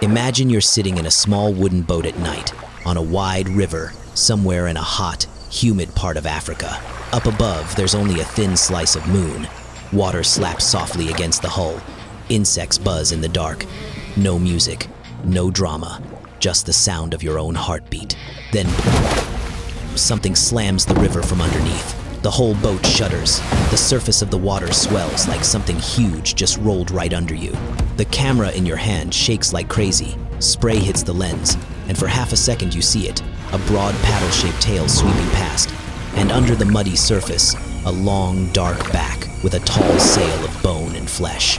Imagine you're sitting in a small wooden boat at night on a wide river somewhere in a hot, humid part of Africa. Up above, there's only a thin slice of moon. Water slaps softly against the hull. Insects buzz in the dark. No music, no drama, just the sound of your own heartbeat. Then something slams the river from underneath. The whole boat shudders. The surface of the water swells like something huge just rolled right under you. The camera in your hand shakes like crazy. Spray hits the lens, and for half a second you see it a broad paddle shaped tail sweeping past. And under the muddy surface, a long, dark back with a tall sail of bone and flesh.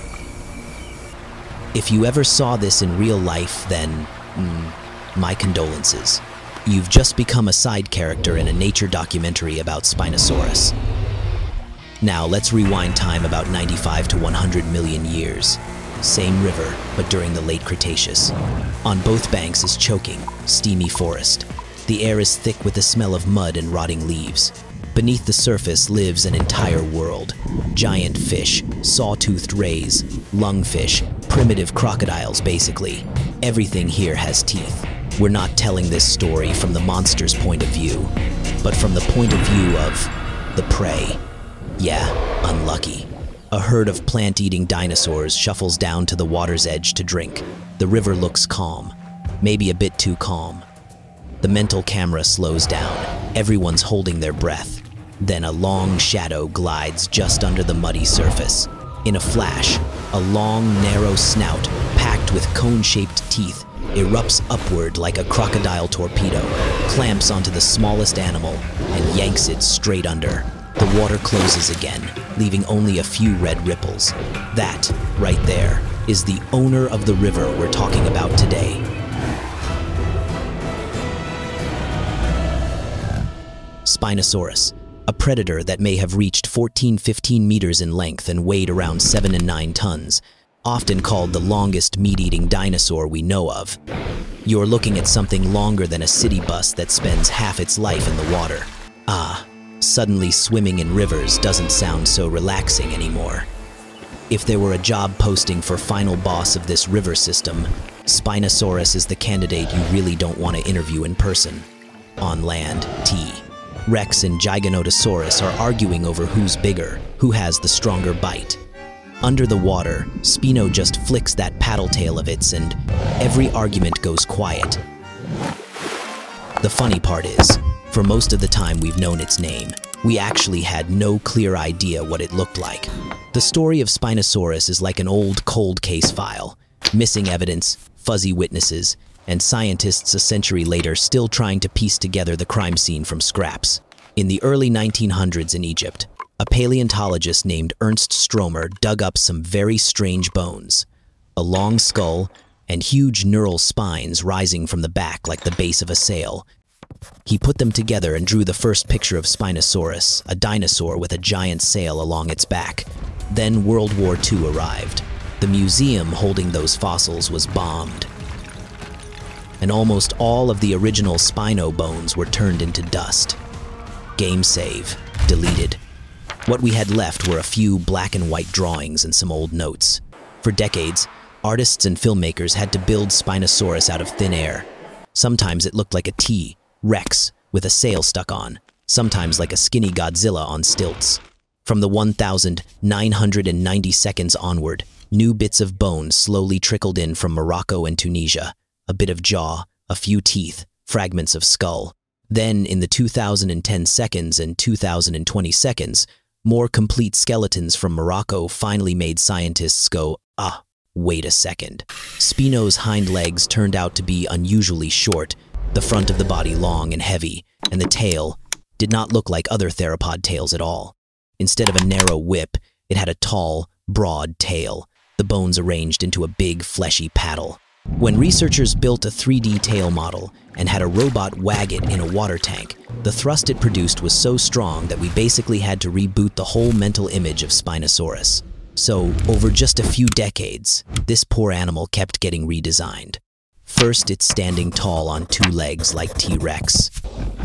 If you ever saw this in real life, then, mm, my condolences. You've just become a side character in a nature documentary about Spinosaurus. Now, let's rewind time about 95 to 100 million years. Same river, but during the late Cretaceous. On both banks is choking, steamy forest. The air is thick with the smell of mud and rotting leaves. Beneath the surface lives an entire world. Giant fish, saw-toothed rays, lungfish, primitive crocodiles basically. Everything here has teeth. We're not telling this story from the monster's point of view, but from the point of view of the prey. Yeah, unlucky. A herd of plant-eating dinosaurs shuffles down to the water's edge to drink. The river looks calm, maybe a bit too calm. The mental camera slows down. Everyone's holding their breath. Then a long shadow glides just under the muddy surface. In a flash, a long, narrow snout, packed with cone-shaped teeth, erupts upward like a crocodile torpedo, clamps onto the smallest animal, and yanks it straight under. The water closes again, leaving only a few red ripples. That, right there, is the owner of the river we're talking about today. Spinosaurus, a predator that may have reached 14-15 meters in length and weighed around 7 and 9 tons, often called the longest meat-eating dinosaur we know of. You're looking at something longer than a city bus that spends half its life in the water. Ah, suddenly swimming in rivers doesn't sound so relaxing anymore. If there were a job posting for final boss of this river system, Spinosaurus is the candidate you really don't want to interview in person. On land, T. Rex and Giganotosaurus are arguing over who's bigger, who has the stronger bite. Under the water, Spino just flicks that paddle tail of its and every argument goes quiet. The funny part is, for most of the time we've known its name, we actually had no clear idea what it looked like. The story of Spinosaurus is like an old cold case file. Missing evidence, fuzzy witnesses, and scientists a century later still trying to piece together the crime scene from scraps. In the early 1900s in Egypt, a paleontologist named Ernst Stromer dug up some very strange bones. A long skull and huge neural spines rising from the back like the base of a sail. He put them together and drew the first picture of Spinosaurus, a dinosaur with a giant sail along its back. Then World War II arrived. The museum holding those fossils was bombed, and almost all of the original Spino bones were turned into dust. Game save, deleted. What we had left were a few black and white drawings and some old notes. For decades, artists and filmmakers had to build Spinosaurus out of thin air. Sometimes it looked like a T, Rex, with a sail stuck on, sometimes like a skinny Godzilla on stilts. From the 1,990 seconds onward, new bits of bone slowly trickled in from Morocco and Tunisia, a bit of jaw, a few teeth, fragments of skull. Then, in the 2010 seconds and 2020 seconds, more complete skeletons from Morocco finally made scientists go, ah, wait a second. Spino's hind legs turned out to be unusually short, the front of the body long and heavy, and the tail did not look like other theropod tails at all. Instead of a narrow whip, it had a tall, broad tail, the bones arranged into a big, fleshy paddle. When researchers built a 3D tail model and had a robot wag it in a water tank, the thrust it produced was so strong that we basically had to reboot the whole mental image of Spinosaurus. So, over just a few decades, this poor animal kept getting redesigned. First, it's standing tall on two legs like T-Rex.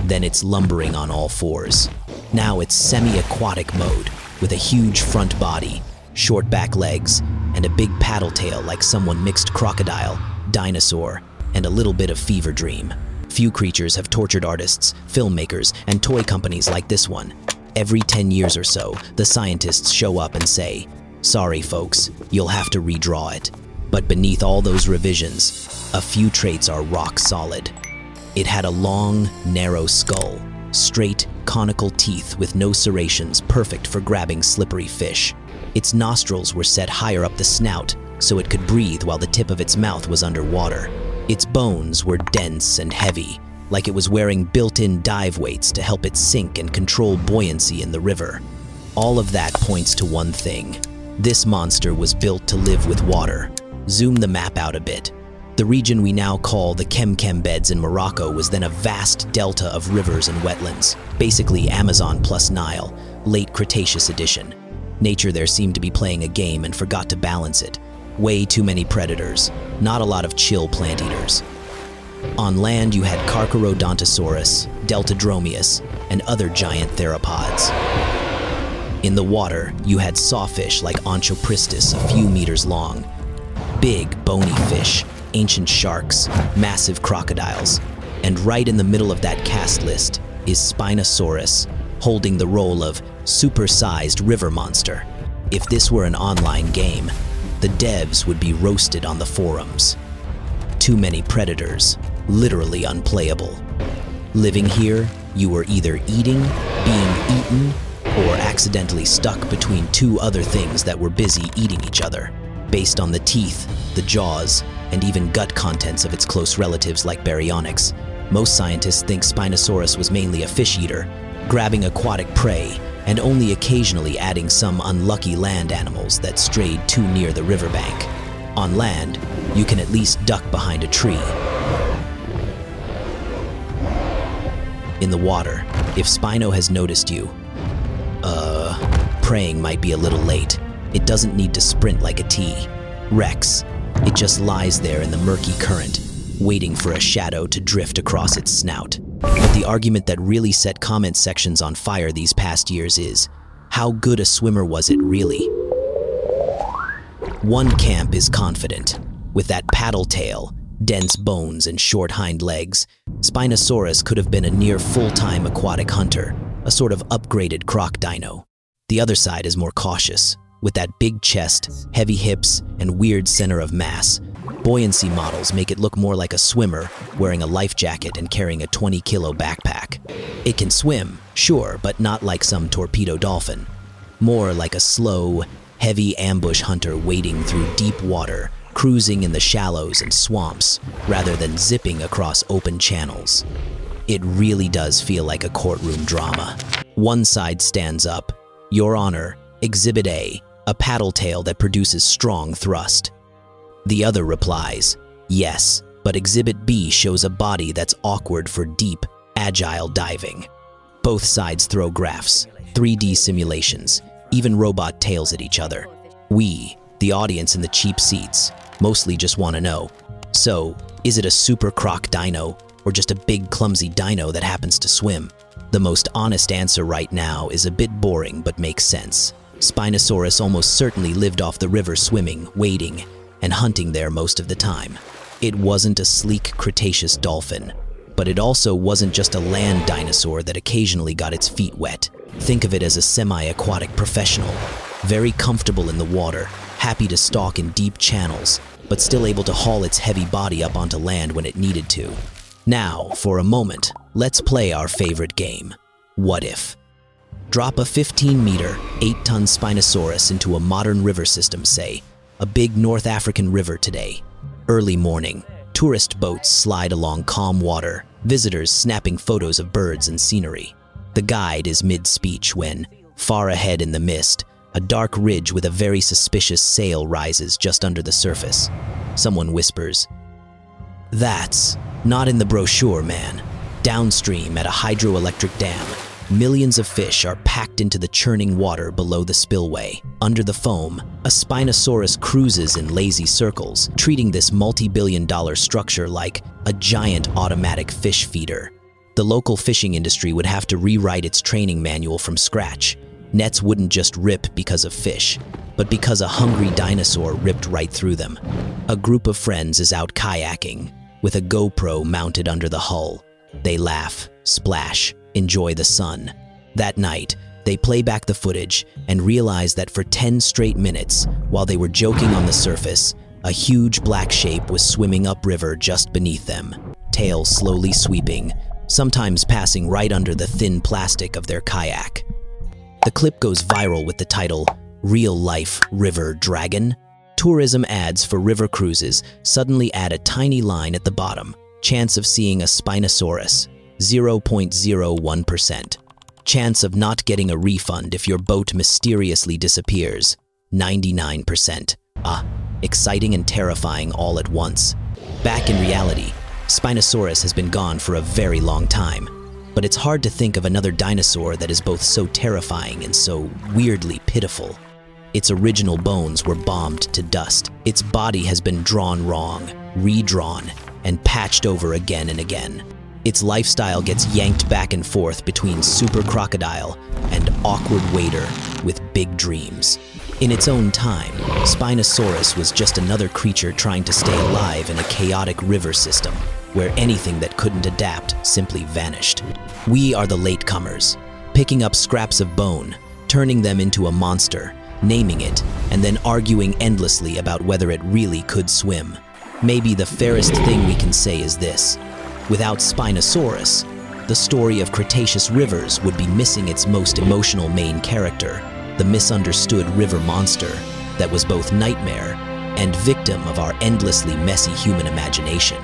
Then it's lumbering on all fours. Now it's semi-aquatic mode, with a huge front body, short back legs, and a big paddle tail like someone mixed crocodile, dinosaur, and a little bit of fever dream. Few creatures have tortured artists, filmmakers, and toy companies like this one. Every 10 years or so, the scientists show up and say, Sorry folks, you'll have to redraw it. But beneath all those revisions, a few traits are rock solid. It had a long, narrow skull, straight, conical teeth with no serrations perfect for grabbing slippery fish. Its nostrils were set higher up the snout so it could breathe while the tip of its mouth was underwater. Its bones were dense and heavy, like it was wearing built-in dive weights to help it sink and control buoyancy in the river. All of that points to one thing. This monster was built to live with water. Zoom the map out a bit. The region we now call the Kemkem beds in Morocco was then a vast delta of rivers and wetlands, basically Amazon plus Nile, late Cretaceous edition. Nature there seemed to be playing a game and forgot to balance it. Way too many predators, not a lot of chill plant eaters. On land you had Carcharodontosaurus, Deltadromeus, and other giant theropods. In the water, you had sawfish like Onchopristis a few meters long, big, bony fish ancient sharks, massive crocodiles, and right in the middle of that cast list is Spinosaurus, holding the role of supersized river monster. If this were an online game, the devs would be roasted on the forums. Too many predators, literally unplayable. Living here, you were either eating, being eaten, or accidentally stuck between two other things that were busy eating each other. Based on the teeth, the jaws, and even gut contents of its close relatives like baryonyx. Most scientists think Spinosaurus was mainly a fish eater, grabbing aquatic prey and only occasionally adding some unlucky land animals that strayed too near the riverbank. On land, you can at least duck behind a tree. In the water, if Spino has noticed you, uh, praying might be a little late. It doesn't need to sprint like a T. Rex, it just lies there in the murky current, waiting for a shadow to drift across its snout. But the argument that really set comment sections on fire these past years is, how good a swimmer was it really? One camp is confident. With that paddle tail, dense bones, and short hind legs, Spinosaurus could have been a near full-time aquatic hunter, a sort of upgraded croc dino. The other side is more cautious, with that big chest, heavy hips, and weird center of mass, buoyancy models make it look more like a swimmer wearing a life jacket and carrying a 20 kilo backpack. It can swim, sure, but not like some torpedo dolphin. More like a slow, heavy ambush hunter wading through deep water, cruising in the shallows and swamps, rather than zipping across open channels. It really does feel like a courtroom drama. One side stands up, Your Honor, Exhibit A, a paddle tail that produces strong thrust. The other replies, yes, but Exhibit B shows a body that's awkward for deep, agile diving. Both sides throw graphs, 3D simulations, even robot tails at each other. We, the audience in the cheap seats, mostly just want to know, so is it a super croc dino or just a big clumsy dino that happens to swim? The most honest answer right now is a bit boring but makes sense. Spinosaurus almost certainly lived off the river swimming, wading, and hunting there most of the time. It wasn't a sleek Cretaceous dolphin, but it also wasn't just a land dinosaur that occasionally got its feet wet. Think of it as a semi-aquatic professional, very comfortable in the water, happy to stalk in deep channels, but still able to haul its heavy body up onto land when it needed to. Now, for a moment, let's play our favorite game, What If? Drop a 15-meter, 8-ton Spinosaurus into a modern river system, say, a big North African river today. Early morning, tourist boats slide along calm water, visitors snapping photos of birds and scenery. The guide is mid-speech when, far ahead in the mist, a dark ridge with a very suspicious sail rises just under the surface. Someone whispers, That's not in the brochure, man. Downstream at a hydroelectric dam, Millions of fish are packed into the churning water below the spillway. Under the foam, a Spinosaurus cruises in lazy circles, treating this multi-billion dollar structure like a giant automatic fish feeder. The local fishing industry would have to rewrite its training manual from scratch. Nets wouldn't just rip because of fish, but because a hungry dinosaur ripped right through them. A group of friends is out kayaking, with a GoPro mounted under the hull. They laugh, splash, enjoy the sun. That night, they play back the footage and realize that for 10 straight minutes, while they were joking on the surface, a huge black shape was swimming upriver just beneath them, tail slowly sweeping, sometimes passing right under the thin plastic of their kayak. The clip goes viral with the title, Real Life River Dragon. Tourism ads for river cruises suddenly add a tiny line at the bottom, chance of seeing a Spinosaurus, 0.01%. Chance of not getting a refund if your boat mysteriously disappears, 99%. Ah, exciting and terrifying all at once. Back in reality, Spinosaurus has been gone for a very long time, but it's hard to think of another dinosaur that is both so terrifying and so weirdly pitiful. Its original bones were bombed to dust. Its body has been drawn wrong, redrawn, and patched over again and again. Its lifestyle gets yanked back and forth between super crocodile and awkward waiter with big dreams. In its own time, Spinosaurus was just another creature trying to stay alive in a chaotic river system where anything that couldn't adapt simply vanished. We are the latecomers, picking up scraps of bone, turning them into a monster, naming it, and then arguing endlessly about whether it really could swim. Maybe the fairest thing we can say is this. Without Spinosaurus, the story of Cretaceous rivers would be missing its most emotional main character, the misunderstood river monster that was both nightmare and victim of our endlessly messy human imagination.